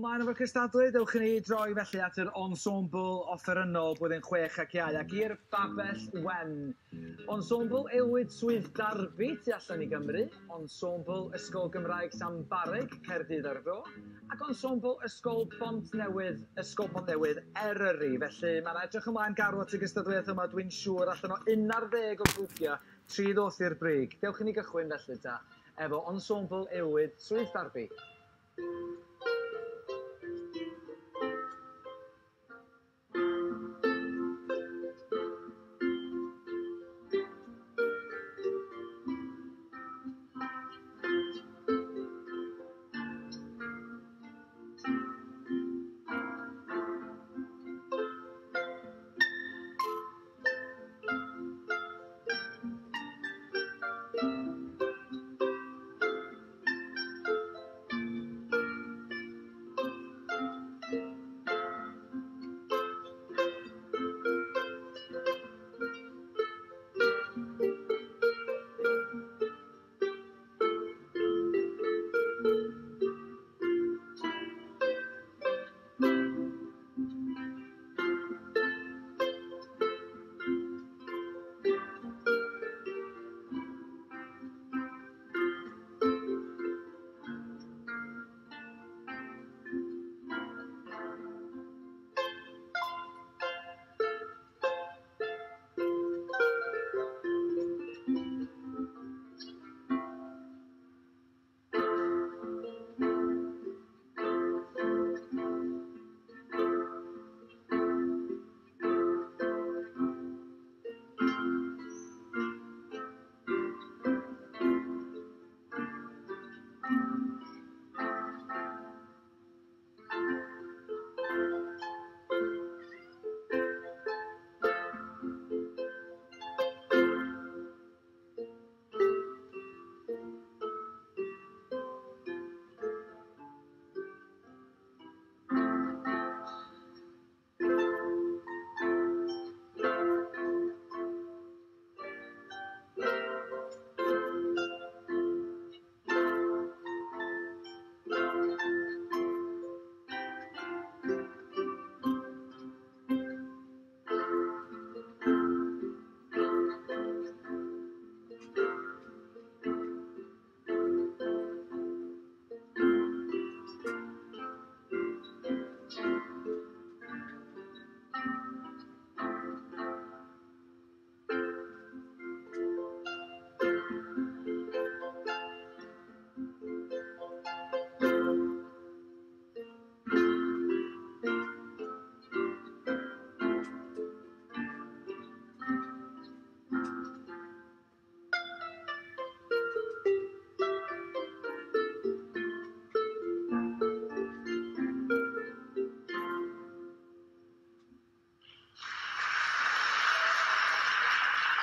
ymlaen efo'r cystadlu, dewch i ni droi felly at yr ensemble offerynol blwyddyn chwech ac iau. Ac i'r babell wen, ensemble Elwyd Swydd Darby tu allan i Gymru, ensemble Ysgol Gymraeg Sam Barig, Cerdydd ar ddo, ac ensemble Ysgol Bont Newydd, Ysgol Bont Newydd Eryri. Felly mae'n edrych ymlaen garw at y gystadleuaeth yma, dwi'n siŵr allan o 11 o grwpiau, tri ddoth i'r brig. Dewch i ni gychwyn felly ta, efo ensemble Elwyd Swydd Darby. Thank you.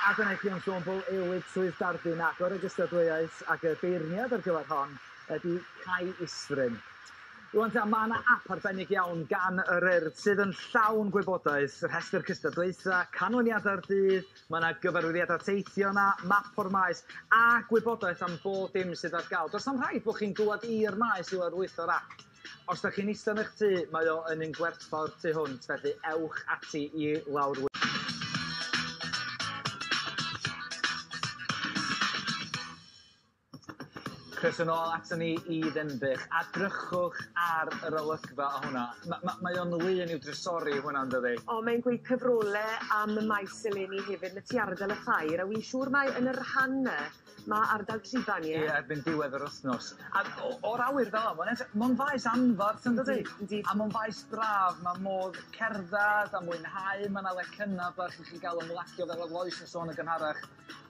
ac yn eich Ian Sean Bull ewyd swydd dardyn agor y gystadleuaeth ac y beirniad ar gyfer hon ydy Cai Isfryn. Rwan ta, mae yna ap arbennig iawn gan yr ERD sydd yn llawn gwybodaeth, rhestr cystadlaetha, canlyniadau'r dydd, mae yna gyfarwyddiadau teithio yna, map o'r maes, a gwybodaeth am bob dim sydd ar gael. Does am rhaid bod chi'n dŵad i'r maes i'w arwyth o'r ap. Os da chi'n eistedd yn eich tŷ, mae o yn un gwerthfawr tu hwnt, felly ewch ati i lawr Croeso nôl ato ni i Ddinbych. A drychwch ar yr olygfa o hwnna. Mae o'n lun i'w drysori hwnna yn dydi? O, mae'n gweud cyfrolau am y maes eleni hefyd na ti ardal y ffair. A wi'n siŵr mai yn yr rhan mae ardal dawnsifan ie? Ie erbyn diwedd yr wythnos. a o'r awyr fel yma, mae'n faes anfarth yn dydi? yndi. A mae'n faes braf mae modd cerdded a mwynhau ma' 'na lecynna bach i chi ga'l ymlacio fel y loes yn sôn y gynharach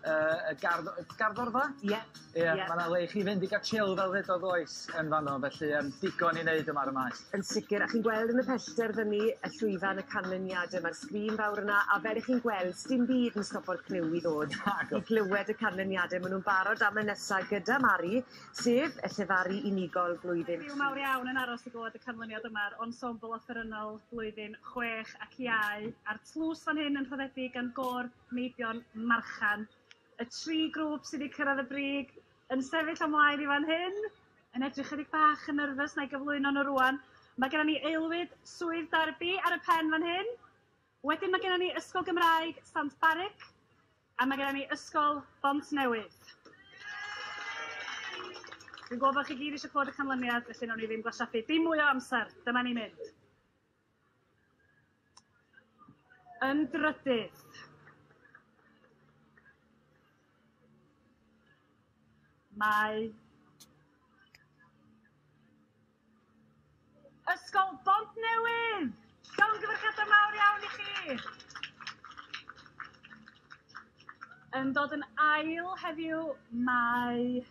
Uh, y gardd- yy garddorfa? Ie. Ie. yeah, Ma' 'na le i chi fynd i gael chill fel ddedodd Lois yn fanno, felly um, digon i wneud yma ar y maes. Yn sicr, a chi'n gweld yn y pellter fyn 'ny y llwyfan y canlyniade ma'r sgrin fawr yna a fel 'ych chi'n gweld sdim byd yn stopo'r criw i ddod. I glywed y canlyniadau maen n'w nhw'n barod am y nesaf gyda Mari, sef y llefaru unigol blwyddyn. Rhyw mawr iawn yn aros i glywed y canlyniad yma'r ensemble offerynnol blwyddyn chwech ac iau, a'r tlws fan hyn yn rhoddedig gan gor meibion marchan. Y tri grŵp sydd wedi cyrraedd y brig yn sefyll ymlaen i fan hyn, yn edrych ydyg bach yn nyrfys na'i gyflwyno nhw rwan. Mae gennym ni aelwyd swydd darbu ar y pen fan hyn. Wedyn mae gennym ni Ysgol Gymraeg Sant Barrick, a mae gennym ni ysgol bont newydd. Dwi'n gwybod bod chi gyd eisiau clywed y canlyniad, felly nawn ni ddim gwasaffu. Dim mwy o amser, dyma ni'n mynd. Yn drydydd, mae Ysgol Bont Newydd! Llawn Llongyfarchiadau mawr iawn i chi! yn dod yn ail heddiw mae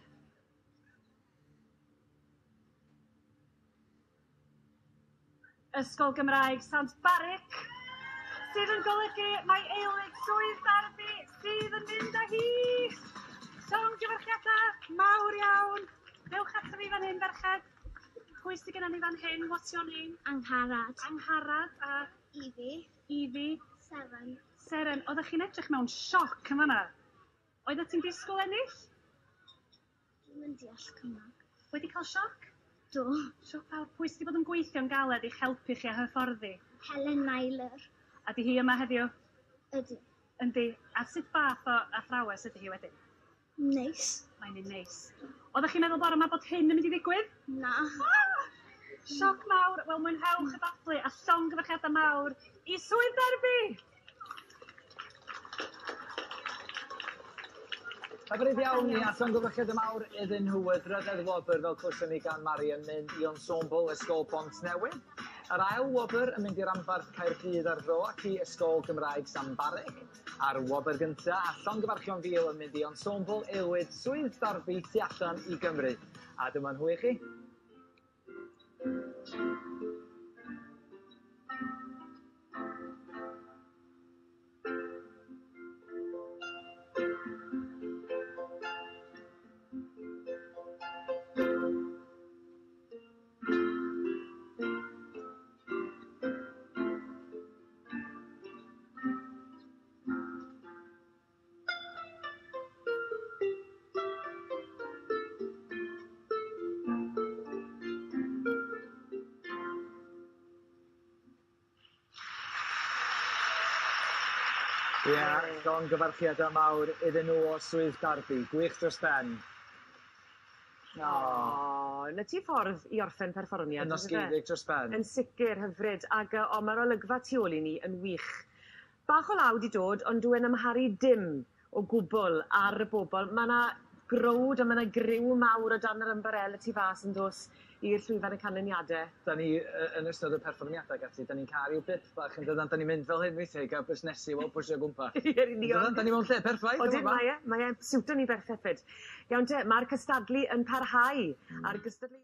Ysgol Gymraeg Sant Baric sydd yn golygu mae eilig swydd Darby sydd yn mynd â hi. So, gyfarchiadau mawr iawn. Dewch ato fi fan hyn, berched. Pwy sydd gennym ni fan hyn? What's your name? Angharad. Angharad a... Ifi. Ifi. Seven. Seren, oeddech chi'n edrych mewn sioc yn fanna. Oeddet ti'n disgwyl ennill? Dwi'n mynd deall Cymraeg. Wedi cael sioc? Do. Sioc fawr. Pwy sydd wedi bod yn gweithio'n galed i'ch helpu chi a hyfforddi? Helen Myler. A di hi yma heddiw? Ydy. Yndi. A sut fath o athrawes ydy hi wedyn? Neis. Mae'n un neis. Oeddech chi'n meddwl bore yma bod hyn yn mynd i ddigwydd? Na. Ah! Sioc mawr. Wel, mwynhewch y dathlu a llong gyfrchiadau mawr i swydd derby! Mae'n iawn i at amgylchedd y mawr iddyn nhw y ydrydydd wobr fel clwysion ni gan Mari yn mynd i ensemble Ysgol Bont Newydd. Yr ail wobr yn mynd i'r ambarth Caerdydd ar ddo ac i Ysgol Gymraeg Sambarig. A'r wobr gynta a llongyfarchion fil yn mynd i ensemble Elwyd Swydd Darby tu allan i Gymru. A dyma'n hwy i chi. Thank you. Ie, yeah, llongyfarchiadau mawr iddyn nhw o swydd Darby. Gwych dros ben. O, oh, na ti ffordd i orffen perfformiad. Yn osgeidig dros ben. Yn sicr, hyfryd. Ac o, mae'r olygfa tu ôl i ni yn wych. Bach o law di dod, ond dwi'n amharu dim o gwbl ar y bobl. Mae yna growd a mae yna griw mawr o dan yr ymbarel y tu fas yn dos i'r llwyfan y canlyniadau. Da ni yy yn ystod y perfformiadau gallu, da 'dan ni'n caru bit bach yn dydan da ni'n mynd fel hyn weithiau i gael busnesu wel pwsio o gwmpas. Ie yn union. Dydan ni mewn lle perffaith. yn fa'ma. Mae e mae e, siwto ni berffeth. Iawn te mae'r cystadlu yn parhau hmm. a'r gystadlu...